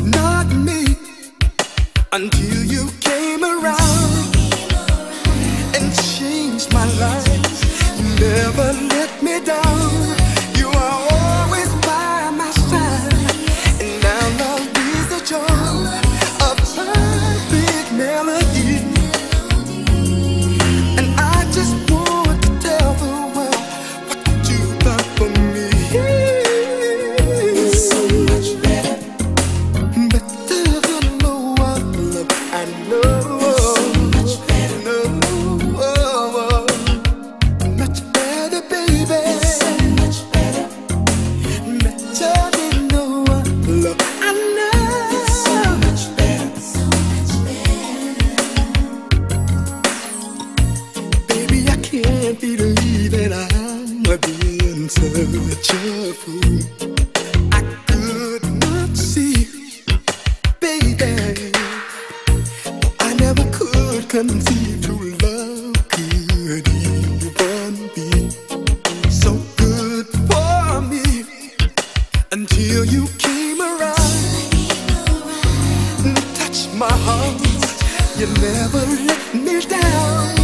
not me until you came around and changed my life. You never that I'm such a fool. I could not see, baby. I never could conceive true love could even be so good for me until you came around and touched my heart. You never let me down.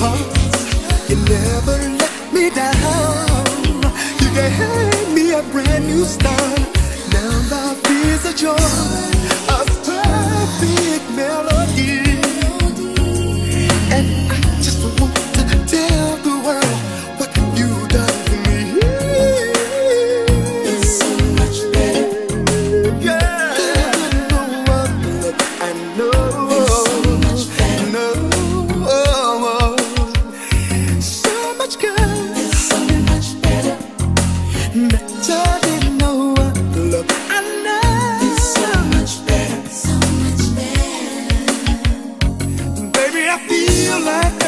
heart. You never let me down. You gave me a brand new start. Now life is a joy. like